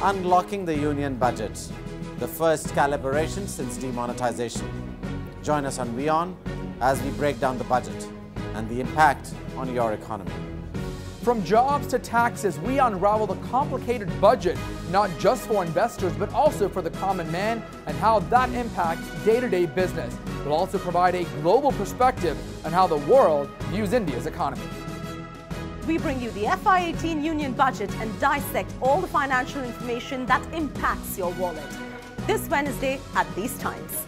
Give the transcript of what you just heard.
Unlocking the Union Budget, the first calibration since demonetization. Join us on WION as we break down the budget and the impact on your economy. From jobs to taxes, we unravel the complicated budget, not just for investors, but also for the common man and how that impacts day to day business. We'll also provide a global perspective on how the world views India's economy. We bring you the FY18 Union Budget and dissect all the financial information that impacts your wallet. This Wednesday at these times.